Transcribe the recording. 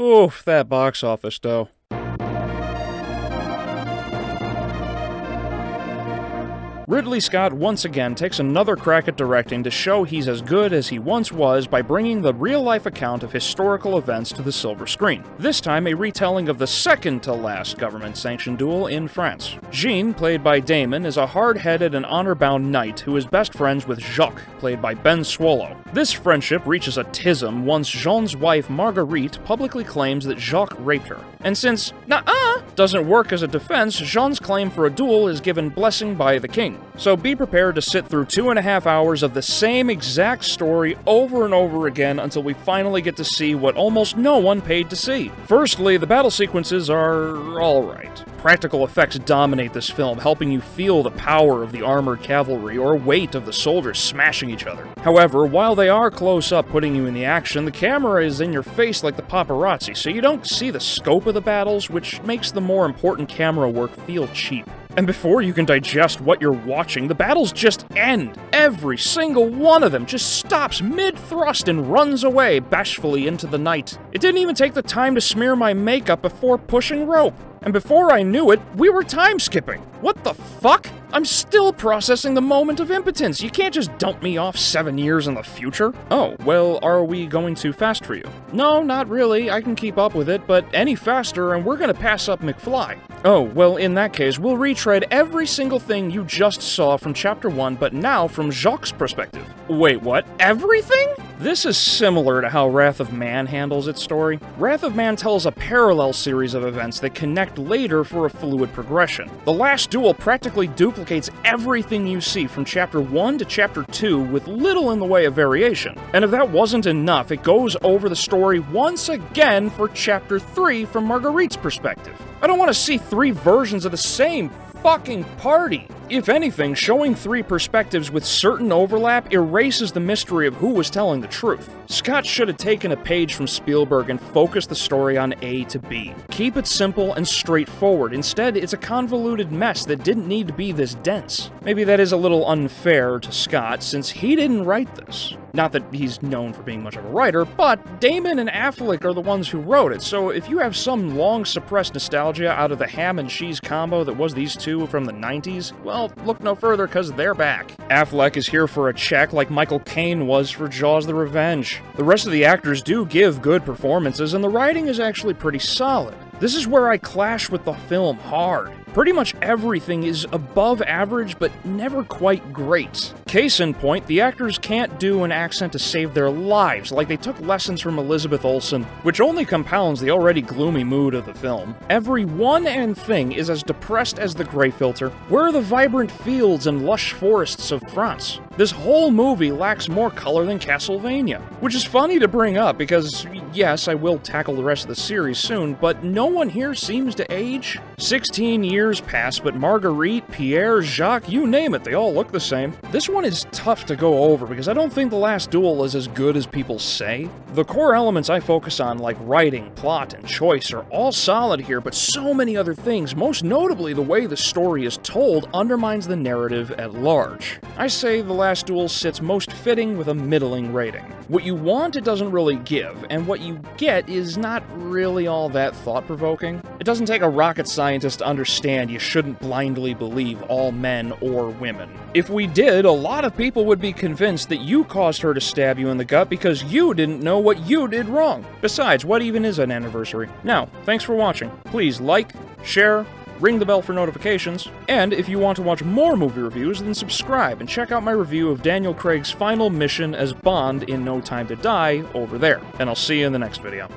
Oof, that box office dough. Ridley Scott once again takes another crack at directing to show he's as good as he once was by bringing the real life account of historical events to the silver screen. This time, a retelling of the second to last government sanctioned duel in France. Jean, played by Damon, is a hard headed and honor bound knight who is best friends with Jacques, played by Ben Solo. This friendship reaches a tism once Jean's wife Marguerite publicly claims that Jacques raped her. And since nah uh doesn't work as a defense, Jean's claim for a duel is given blessing by the king. So be prepared to sit through two and a half hours of the same exact story over and over again until we finally get to see what almost no one paid to see. Firstly, the battle sequences are alright. Practical effects dominate this film, helping you feel the power of the armored cavalry or weight of the soldiers smashing each other. However, while they are close up putting you in the action, the camera is in your face like the paparazzi, so you don't see the scope of the battles, which makes the more important camera work feel cheap. And before you can digest what you're watching, the battles just end. Every single one of them just stops mid thrust and runs away bashfully into the night. It didn't even take the time to smear my makeup before pushing rope. And before I knew it, we were time skipping. What the fuck? I'm still processing the moment of impotence. You can't just dump me off seven years in the future. Oh, well, are we going too fast for you? No, not really. I can keep up with it, but any faster and we're gonna pass up McFly. Oh, well, in that case, we'll retread every single thing you just saw from Chapter 1, but now from Jacques' perspective. Wait, what? Everything? This is similar to how Wrath of Man handles its story. Wrath of Man tells a parallel series of events that connect later for a fluid progression. The last duel practically duplicates everything you see from Chapter 1 to Chapter 2 with little in the way of variation. And if that wasn't enough, it goes over the story once again for Chapter 3 from Marguerite's perspective. I don't want to see three versions of the same fucking party. If anything, showing three perspectives with certain overlap erases the mystery of who was telling the truth. Scott should have taken a page from Spielberg and focused the story on A to B. Keep it simple and straightforward. Instead, it's a convoluted mess that didn't need to be this dense. Maybe that is a little unfair to Scott, since he didn't write this. Not that he's known for being much of a writer, but Damon and Affleck are the ones who wrote it, so if you have some long suppressed nostalgia out of the ham and cheese combo that was these two from the 90s, well, look no further because they're back. Affleck is here for a check like Michael Caine was for Jaws the Revenge. The rest of the actors do give good performances, and the writing is actually pretty solid. This is where I clash with the film hard. Pretty much everything is above average, but never quite great. Case in point, the actors can't do an accent to save their lives, like they took lessons from Elizabeth Olsen, which only compounds the already gloomy mood of the film. Every one and thing is as depressed as the gray filter. Where are the vibrant fields and lush forests of France? This whole movie lacks more color than Castlevania, which is funny to bring up because, yes, I will tackle the rest of the series soon, but no one here seems to age. 16 years pass, but Marguerite, Pierre, Jacques, you name it, they all look the same. This one is tough to go over because I don't think The Last Duel is as good as people say. The core elements I focus on, like writing, plot, and choice, are all solid here, but so many other things, most notably the way the story is told, undermines the narrative at large. I say The Last Duel sits most fitting with a middling rating. What you want, it doesn't really give, and what you get is not really all that thought provoking. It doesn't take a rocket scientist to understand you shouldn't blindly believe all men or women. If we did, a lot of people would be convinced that you caused her to stab you in the gut because you didn't know what you did wrong. Besides, what even is an anniversary? Now, thanks for watching. Please like, share, ring the bell for notifications, and if you want to watch more movie reviews, then subscribe and check out my review of Daniel Craig's final mission as Bond in No Time to Die over there. And I'll see you in the next video.